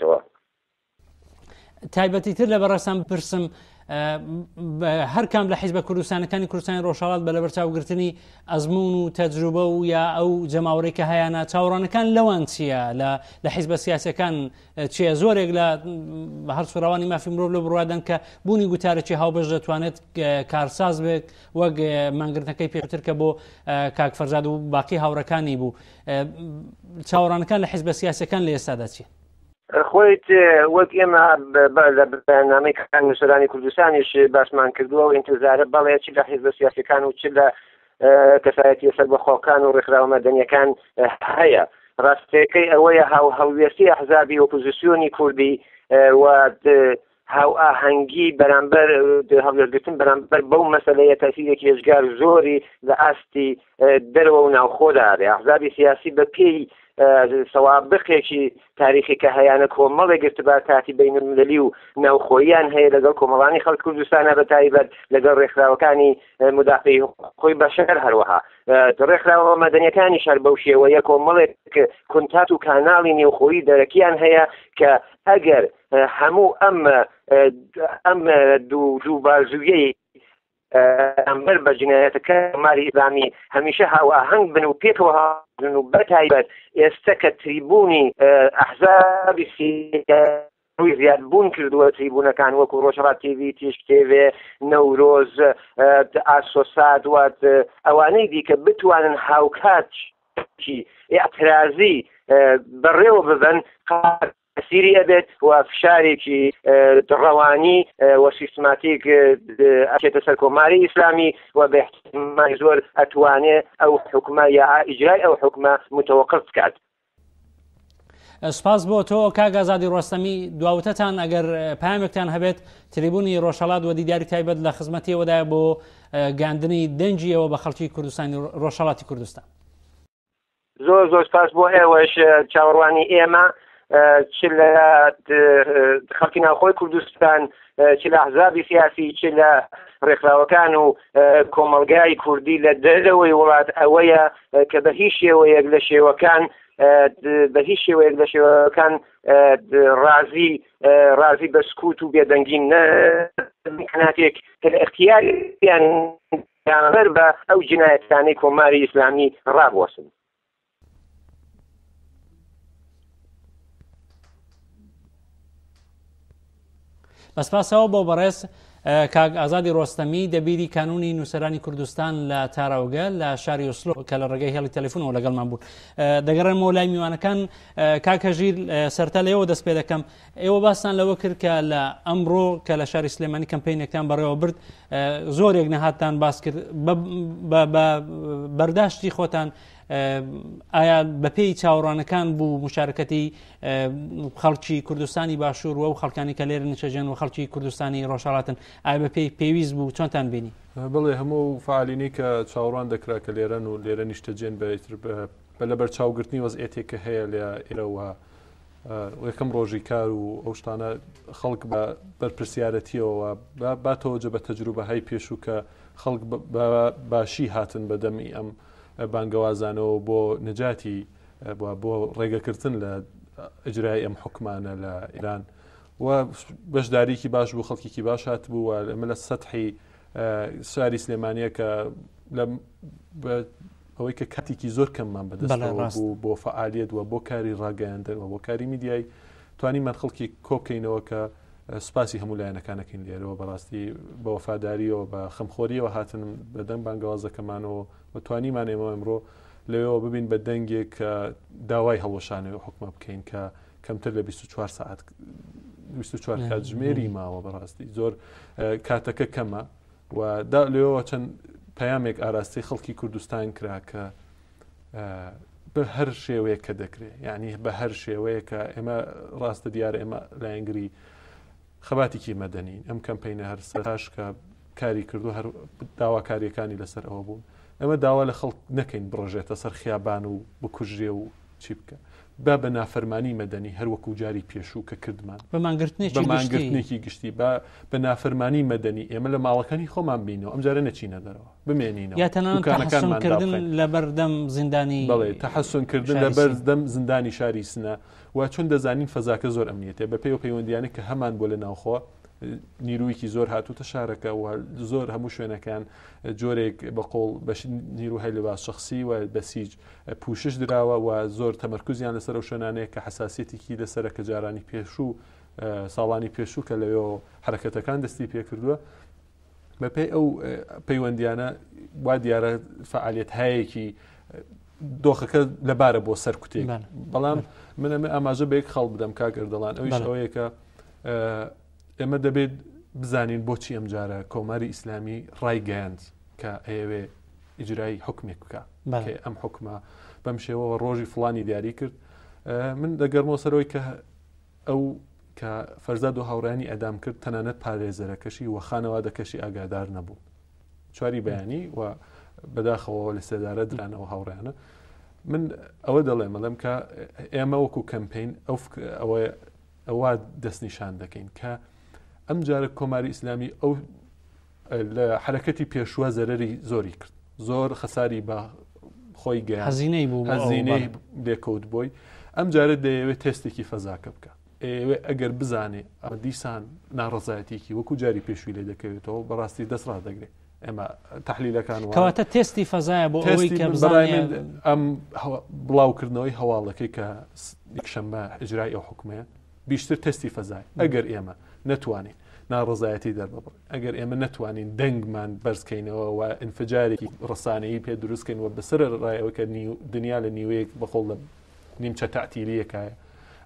پێشەوە تایبەتی تر لە بەڕاستان بپرسم هەر کام لە حیز بە کوردستانەکانی کوردستانی ڕۆژهاڵات بە لەبەرچاوگررتنی ئەزمون و تەجروبە و یا ئەو جەماوەێککە هیانە چاوەڕانەکان لەوان چییە لە حیز بە سیاسەکان چیە زۆرێک لە هەر سوراوانی مافی مرۆڤ لە بڕوادن کە بوونی گوتارەی هاوبەش دەتوانێت کارساز بێت وەک مانگرتنەکەی پێتر کە بۆ کاک فەرزاد و باقی هاوڕەکانی بوو چاوەڕانەکان لە حیز بە سیاسەکان لە ئێستادا چیە خۆیت وەک ئێمە لە بەنامەیەکان نووسرانی کوردستانیش باسمان کردووە و انتظارە بەڵێ چی لە حیزب سیاسەکان و چ لە کەسایەتی سەر بە خۆکان و ڕێکخراوەمەدەنیەکان هەیە ڕاستەکەی ئەوەیە هاو هەڵوێستی ئەحزابی ئۆپۆزیسیۆنی کوردی و هاو ئاهەنگی بەرامبەر هەڵگرتن بەرامبەر بەو مەسلەیە تەسیرێکی ێژگار زۆری لە ئاستی دەرەوە و ناوخۆدارێ ئەحزابی سیاسی بە پێی سەوابقێکی تاریخی کە هەیەە کۆمەڵێ گرتبار کاتی بین المللی و ناوخۆیان هەیە لەگەڵ کۆمەڵانی خەڵک کوردستانە بە تایبەت لەگەڵ ڕێکخراوەکانی مدافعی خۆی بەشەر هەروەها ڕێکخراوە مەدەنیەکانی شار بەو شێوەیە کۆمەڵێک کنتات و کاناڵی نێوخۆیی دەرەکیان هەیە کە ئەگەر هەموو ئەم ئەم دوو دوو بازوویەی ئەمبەر بە جنایەتەکە ماری ئسلامی هەمیشە هاو ئاهەنگ بن و پێکەوەها و بەتایبەت ئێستا کە تریبوونی ئەحزابی ڕووی زیاد بوون کردووە تریبوونەکان وەکو ڕۆژڕات تیوی تیش تێوێ نەورۆز ئاسۆسات وات ئەوانەی دیکە بتوانن هاوکات اعترازی بەڕێوە ببن قات سیری ئەبێت و فشارێکی ڕەوانی و سیستماتیک ئەچێتە سەر کۆماری ئیسلامی و بەحتمای زۆر ئەتوانێ ئەو حکومە یا ئیجرای ئەو حکومە متەوەقف بکات سپاس بۆ تۆ کاگازادی ڕۆستەمی دواوتتان ئەگەر پامێکتان هەبێت تریبوونی ڕۆژهڵات و دیداری تایبەت لە خزمەتیەوەدای بۆ گاندنی دەنجیەوە بە خەڵکی کوردستانی ڕۆژهڵاتی کوردستان زۆر زۆر سپاس بۆ ئێوەش چاوەڕوانی ئێمە چ لە خەڵکی ناوخۆی کوردستان چ لە حزابی سیاسی چ لە ڕێکخراوەکان و کۆمەلگای کوردی لە دەرەوەی وڵات ئەوەیە کە بە هیچ شێوەیەک لە شێوەکان بە هیچ شێوەیەک لە شێوەکان ڕازی ڕازی بە سکووت و بێدەنگین ناتێک لە اختیاریان بە ئەو جنایەتانەی کۆماری ئیسلامی ڕابوەسن بەسپاسەوە بۆ بەڕێز کاگ ئازادی ڕۆستەمی دەبیری کانونی نووسرانی کوردستان لە تاراوگە لە شاری وسلۆ کە لە ڕێگەی هێڵی تەلفۆنەوە لەگەڵمان بوو دەگەڕێنەوە لای میوانەکان کاکەژیر سەرتا لەەوە دەست پێ دەکەم ئێوە باسان لەوە کرد کە لە ئەمڕۆ کە لە شاری سلێمانی کەمپینێکتان بەڕێوە برد زۆرێک نەهاتان باس کرد بەرداشتی خۆتان ئایا بەپێی چاوەڕانەکان بوو مشارکەتی خەڵکی کوردستانی باشوور و خەڵکانی کە لێرە نچەژێن و خەڵکی کوردستانی ڕۆژهڵاتن ئایا بە پێی پێویست بوو چۆنتان بینی بڵێ هەموو فعالینی کە چاوەڕان دەکرا کە لێرەن و لێرە نیشتەجێن بەتر بە لەبەر چاوگرتنی وەزئێتێکە هەیە لە ئێرەوە یەکەم ڕۆژی کار و ئەو شتانە خەڵک بە بەرپسیارەتیەوە باتەوەجە بە تەجروبە های پێشوو کە خەڵک باشی هاتن بەدەمی ئەم بانگەوازانەوە بۆ نەجاتی بۆ ڕێگەکردن لە ئەجرای ئەم حکمانە لە ئێران و بەشداریکی باش بوو خەڵکیکی باش هات بووە ئەمە لە سەحی شاری سلێمانە کە ئەوەی کە کاتێکی زۆر کەممان بەدەستەوە بوو بۆ فعالیت وە بۆ کاری ڕاگەیاندنەوە بۆ کاری میدیای توانی من خەڵکی کۆکەینەوە کە سوپاسی هەموو لایەنەکانەکەین لێرەوە بەڕاستی بە وەفاداریەوە بە خەمخۆریەوە هاتن بە دەنگ بانگەوازەکەمانەوە بەتوانیمان ئێمە ئەمڕۆ لەوەوە ببین بە دەنگێک کە داوای هەڵۆشانەوە حکمە بکەین کە کەمتر لە 24 ساعت 24 کاتژمێری ماوە بەڕاستی زۆر کاتەکە کەمە و لەوەوە چەند پامێک ئاراستی خەڵکی کوردستان کرا کە بە هەر شێوەیە کە دەکرێت یعنی بە هەر شێوەیە کە ئێمە ڕاستە دیارە ئێمە لایەنگری خەباتێکی مەدەنین ئەم کەمپینە هەر سەراشکە کاری کردو هەر داواکاریەکانی لەسەر ئەوە بوون ئەمە داوا لە خەڵ نەکەین بڕۆژێتە سەر خیابان و بکوژێ و چی بکە با بە نافەرمانی مەدەنی هەروەکو جاری پێشوو کە کردمان بەمانگرتنێکی گشتی بە بە نافەرمانی مەدەنی ئێمە لە ماڵەکانی خۆمان بینەوە ئەمجارە نەچینە دەرەوە بمێنین یاکردن لە بەردەم زیندانی بڵێ تەحسنکردن لە بەردەم زیندانی شاری سنە و چۆن دەزانین فەزاکە زۆر ئەمنیێتێ بە پێی و پەیوەندیانە کە هەمان بۆ لە ناوخۆ نیرویکی زۆر هاتوتە شارەکە و زۆر هەموو شوێنەکان جۆرێک بەقۆڵ نیروهای لە شخصی و بەسیج پوشش درراوە و زۆر تەمەرکزیان لەسەر و شوێنانەیە کە حساسیتێکی لەسەرە کە جارانی پێشوو ساڵانی پێشوو کە لەوێ حرکەتەکان دەستی پێکردووە بە پێی ئەو پەیوەندیانە وا دیارە فعالیت هەیەکی دۆخەکە لەبارە بۆ سەر کوتێ بەڵام منە ئاماژە بەیەک خەڵ بدەم کاگەردەڵان ئەویش ئەوەیە کە ئێمە دەبێت بزانین بۆچی ئەم جارە کۆماری ئیسلامی ڕایگەاند کە ئەوێ ئیجرایی حکمێک بکە ئەم حکمە بەم شێوەوە ڕۆژی فلانی دیاری کرد من دەگەرمۆ سەرەوەی کە ئەو کە فەرزاد و هاوڕانی ئەدام کرد تەنانەت پارێزەرەکەشی و خانەوادەکەشی ئاگادار نەبوو چواری بەیانی و بەداخەوە لە سێدارە درانەوە هاوڕیانە من ئەوە دەڵێ مەڵم کە ئێمە وەکو کەمپین ئەوە دەستنیشان دەکەین کە ئەم جارە کۆماری ئیسلامی ئەو لە حرەکەتی پێشوە زەرری زۆری کرد زۆر خەساری بە خۆی گە هەزینەی بوو هەزینەی لێکەوت بۆی ئەم جارە دەیەوێت تستێکی فەزاکە بکە ئێوێ ئەگەر بزانێ ئەمە دیسان ناڕزایەتێکی وەکو جاری پێشوی لێ دەکەوێتەوە بەڕاستی دەستڕ دەگرێت ئێمە تحلیلەکان کەواتە تستی فەزایە بۆ ئەوەی ئەم بڵاوکردنەوەی هەواڵەکەی کە شەمە ئەجرای ئەو حکومەیە بیشتر تستی فەزای ئەگەر ئێمە نتوانین ناڕزایەتی دەربڕ ئەگەر ئێمە نتوانین دەنگمان بەرزکەینەوە و ئینفجارێکی ڕسانەیی پێ دروستکەین و بەسەر ڕایەوەکە دنیا لە نیوەیەک بەخۆڵ لە نیمچە تعتیریەکەیە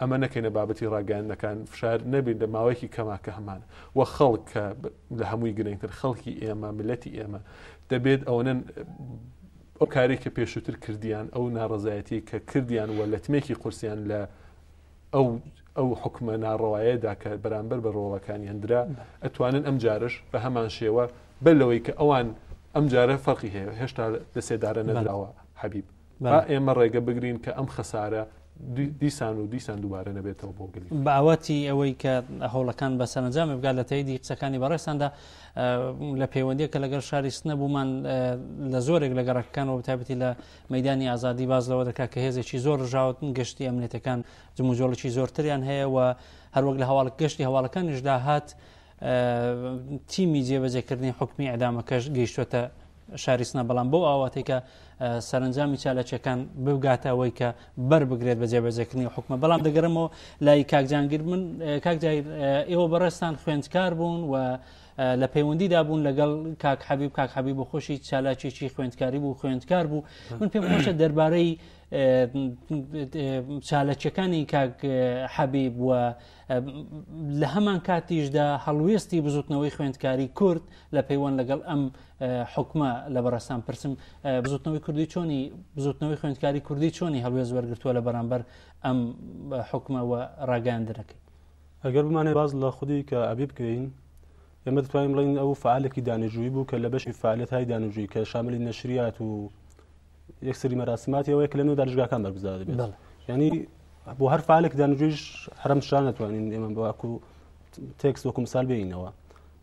ئەمە نەکەینە بابەتی ڕاگەانەکان فشار نەبین لە ماوەیەکی کەماکە هەمان و خەڵک لە هەمووی گرنگتر خەڵکی ئێمە ملەتی ئێمە دەبێت ئەوەن ئەو کاری کە پێشووتر کردیان ئەو ناڕزایەتی کە کردیان وە لەتمێکی قورسیان لە ئەو ئەو حکومە ناڕواایەدا کە بەرامبەر بە ڕۆڵەکانی هەندرا ئەتوانن ئەم جارش بە هەمان شێوە بەلەوەی کە ئەوان ئەم جارە فەقی هەیە هێشتا لە سێدارە نەدراوە حەبیب با ئێمە ڕێگە بگرین کە ئەم خەسارە دیسان و دیسان دووبارە نەبێتەوە بۆ گری باوەتی ئەوەی کە هەوڵەکان بە سەرنجام بگات لە تایدی قسەکانی بەڕێستاندا لە پەیوەندیە کە لەگەر شاری سنەبوومان لە زۆرێک لە گەڕەکانەوە بتابەتی لە مەدانی ئازادی باز لەوە دەکا کە هێزێکی زۆر ژاوتن گەشتی ئەمنێتەکان جموجۆڵکی زۆرتریان هەیە و هەروەک لە هەواڵ گەشتی هەواڵەکان نیشدا هات تیمی جێبەجێکردنی حکمی ئەدامەکەش گەیشتوتە شاریسنە بەڵام بۆ ئاواتێکە سەرنجامی چالەچەکان بگاتەوەی کە بەر بگرێت بە جێبەجەکردنی حکومە بەڵام دەگەرمەوە لای کاکجانگیر من کاکجای ئێوە بەڕستان خوێندکار بوون و لە پەیوەندیدا بوون لەگەڵ کاک حەبیب کاک حەبی بۆ خۆشی چالاکیێکی خوێندکاری بوو خوێندکار بوو من پێم خۆشە دەربارەی چالەچەکانی کاک حەبی بووە لە هەمان کاتیشدا هەڵوێستی بزوتنەوەی خوێندکاری کورد لە پەیوەند لەگەڵ ئەم حکومە لە بەڕستان پرسم بزوتنەوەی کوردی چۆنی بزوتنەوەی خوێندکاری کوردی چۆنی هەڵوێز وەرگتووە لە بەرامبەر ئەم حکومەوە ڕاگەاندنەکەی ئەگەر بمانێت باز لە خودی کە ئەبی بکەین ئێمە دەتوانین بڵین ئەو فعالێکی دانەجووی بوو کە لە بەشی فعالەت های دانەجووی کە شاملی نەشریات و یەکسری مەراسماتیەوەی کە لە نو دەژگاکان بەرگزار دەبێت ینی بۆ هەر فالێک دانوێژ حرم شان نتوانین ئێمە بەواکو تێکس وەکو مثال بینەوە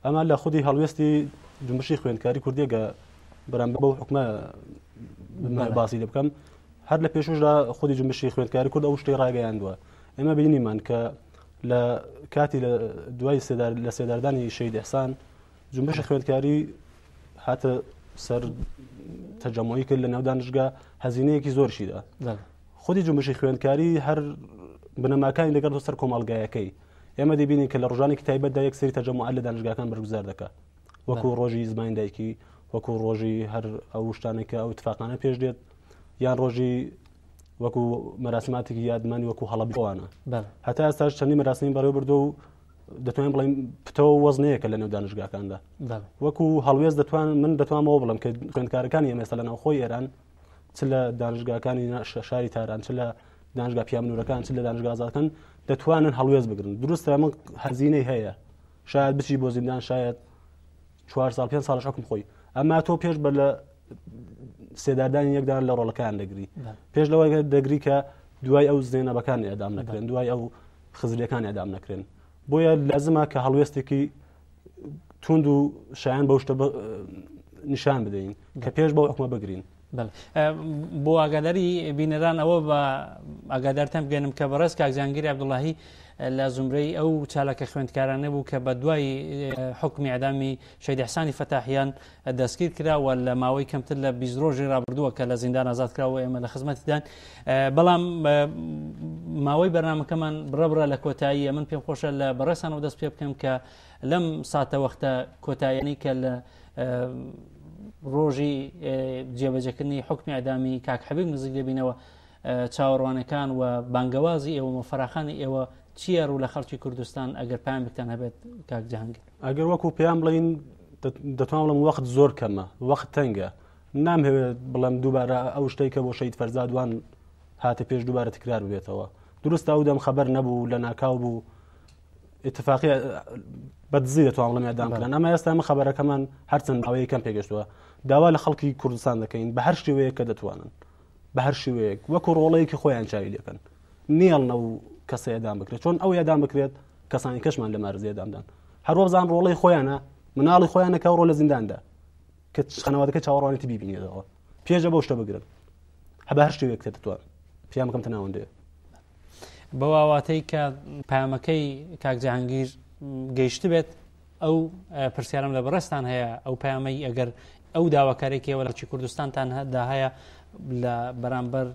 ئەما لە خودی هەڵوێستی جمشی خوێندکاری کوردێکگە بەرامبە بەو حکومە باسی لە بکەم هەر لە پێشوشدا خودی جمشی خوێندکاری کورد ئەو شتی ڕاگەیاندووە ئێمە بینیمان کە لە کاتی لە دوای لە سێداردانی شەی دەحسان جمبش خوێندکاری هاتە سەر تەجەمۆی کرد لە نێودانشگا هەزینەیەکی زۆرشیدا خودی جمبشی خوێندکاری هەر بنەماکانی لەگەر دو سەر کۆمەلگایەکەی ئێمە دەبینین کە لە ڕژانی تایبەتدا یەک سری تەجەموعە لە دانشگاکان بەرگزار دەکات وەکو ڕۆژی زمانی دایکی وەکو ڕۆژی هەر ئەو شتانێکە ئەو اتفاقانە پێش دێت یان ڕۆژی وەکو مەراسماتێکی یادمانی وەکو هەڵە بوانە هەتا ئێستاش چەندی مەراسمی بەڕێ بردو و دەتوانین بڵێم پتەوە وەزنەیەکە لە نێو دانشگاکاندا وەکو هەڵوێز دەتوان من دەتوانەوە بڵم کە خوێندکارەکانی ئێمەستا لە ناوخۆی ئێران چ لە دانشگاکانی شاری تاران چ لە دانشگا پیامنورەکان چ لە دانشگازاکەن دەتوانن هەڵوێز بگرن دروست من هەزینەی هەیە شاید بچی بۆ زیندان شاید چوار سال پێ ساڵش حکم خۆی ئەما تۆ پێش بە لە سێدادانی یەکدان لە ڕۆڵەکان دەگری پێش لەوەگە دەگری کە دوای ئەو زێنەبەکان ئەدام نەکرێن دوای ئەو خزریەکان ئەدام نەکرێن بۆیە لازمە کە هەڵوێستێکی توند و شایان بەشتە نیشان بدەین کە پێش بۆ ئەحمە بگرین بۆ ئاگاداری بینەران ئەوە بە ئاگادارتان بگەنم کە بەڕست کاکزانگیری عبدوڵاهی لە زمرەی ئەو چالەکە خوێندکارانە بوو کە بە دوای حکمی ئەدامی شەیدەحسانی فتاحیان دەستگیر کراوە لە ماوەی کەمتر لە بیزۆژی رابردووە کە لە زیندان ئازاد کراوە ئێمە لە خزمەتیدان بەڵام ماوەی بەرنمەکەمان بڕبرە لە کۆتایی من پێم خۆشە لە بەڕێسانەوە دەست پێ بکەم کە لەم ساتەوەختە کۆتایانی کە لە ڕۆژی جێبەجەکردنی حکمی ئەدامی کاک حەبیب نزیک دەبینەوە چاوەڕوانەکان و بانگەوازی ئێوە مەفراخانی ئێوە چییە ڕوو لە خەڵکی کوردستان ئەگەر پامێکتان هەبێت کاکجیهنگ ئەگەر وەکو پێیان بڵین دەتوانڵم وەخت زۆر کەمە وەخت تەنگە نامهوێت بڵم دووبارە ئەو شتێک کە بۆ شەید فەرزادوان هاتە پێش دووبارە تکرار بێتەوە درست ئەودەم خەبەر نەبوو لە ناکاو بوو اتفاقی بەدزی دەتوان بڵمێدان بڵێن ئەمە ئێستا ئەمە خبرەکەمان هەرچەند ئەوەیە کەم پێگەشتووە داوا لە خەڵکی کوردستان دەکەین بە هەر شێوەیە کە دەتوانن بە هەر شێوەیەک وەکو ڕۆڵەیەکی خۆیان چاوی لەکەن نیڵ نە و کەسە ئەدام بکرێت چۆن ئەو ئەدام بکرێت کەسانی کەشمان لە مارزیە دامدان هەروەزان ڕۆڵی خۆیانە مناڵی خۆیانەکە ڕۆ لە زینداندا کە خەنەوەەکە چاوەڕوانێتی ببینێتەوە پێشە بۆ شتە بگرن هەبە هەر شتێک کردتوە پیان بکەم تەناوەندێ بەواواتەی کە پامەکەی کاکجیهانگیر گەیشت بێت ئەو پرسیارم لە بەڕستان هەیە ئەو پامەی ئەگەر ئەو داواکارێکەوە لەچی کوردستانتان هەدا هەیە لە بەرامبەر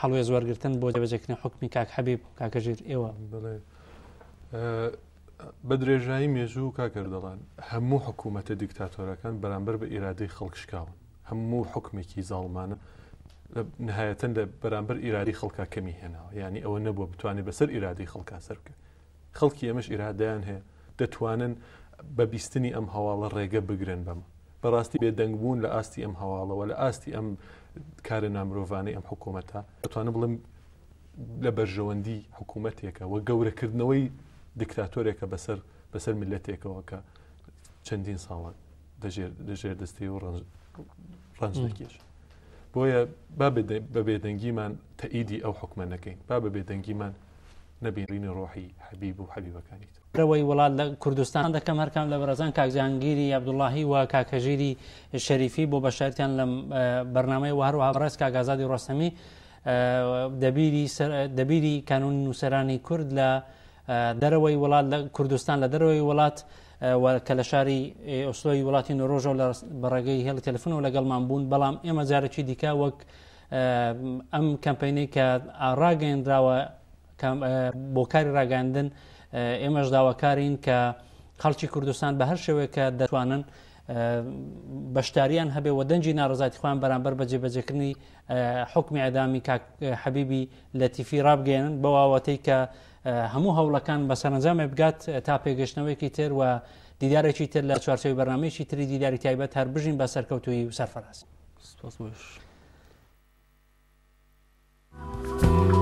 هەڵوێ زۆرگرتن بۆ دەبەجەکردن حکمی کاک حەبیب کاکەژیر ئێوە بڵێ بە درێژایی مێژوو و کاکردەڵان هەموو حکوومەتە دیکتاتۆرەکان بەرامبەر بە ئیرادەی خەڵکشکاون هەموو حکمێکی زاڵمانە نهایەتەن لە بەرامبەر ئیرادی خەڵکا کەمی هێناوە ینی ئەوە نەبووە بتوانێت بەسەر ئیرادی خەڵکا سەر بکە خەڵکی ئەمەش ئیرادیان هەیە دەتوانن بە بیستنی ئەم هەواڵە ڕێگە بگرن بەمە بەڕاستی بێدەنگبوون لە ئاستی ئەم هەواڵەوە لە ئاستی ئەم کارە نامرۆڤانەی ئەم حکوومەتە ئەتوانە بڵم لە بەرژەوەندی حکوومەتێکە وە گەورەکردنەوەی دیکتاتۆرێکە بەسەر بەسەر میلەتێکەوە کە چەندین ساڵان دەژێر دەستی و ڕنجکێش بۆیە با بەبێدەنگیمان تەئیدی ئەو حکومە نەکەین با بە بێدەنگیمان نەبیڕینی ڕۆحی حەبیب و حەبیبەکانیت ەوەی وڵات لە کوردستان دەکەم هەرکەم لە بەرەزان کاکزیانگیری عبدوڵاهی و کاکەژیری شەریفی بۆ بەشارتیان لە بەرنمەی وهروها ڕێز کاگازادی ڕۆستەمی دەبیری کانون نووسرانی کورد لە دەرەوەی وڵات لە کوردستان لە دەرەوەی وڵات کە لە شاری ئۆسلۆی وڵاتی نۆڕۆژە بەڕێگەی هێڵ تەلفۆن و لەگەڵمان بوون بەڵام ئێمە جارێکی دیکە وەک ئەم کەمپینەی کە ئاڕاگەێنراوە بۆ کاری ڕاگەاندن ئێمەش داواکارین کە خەڵکی کوردستان بە هەر شێوەیەکە دەتوانن بەشداریان هەبێ و دەنجی ناڕزاتی خوان بەرامبەر بە جێبەجەکردنی حکمی ئەدامی حەبیبی لە تیفی ڕابگەێنن بەواوەتەی کە هەموو هەوڵەکان بە سەرنجامێ بگات تا پێگەشتنەوەیکی تر و دیدارێکی تر لە چوارچەوی بەنامێکی تری دیداری تایبەت هەر بژین بە سەرکەوتوی و سەرفەراز. Thank you.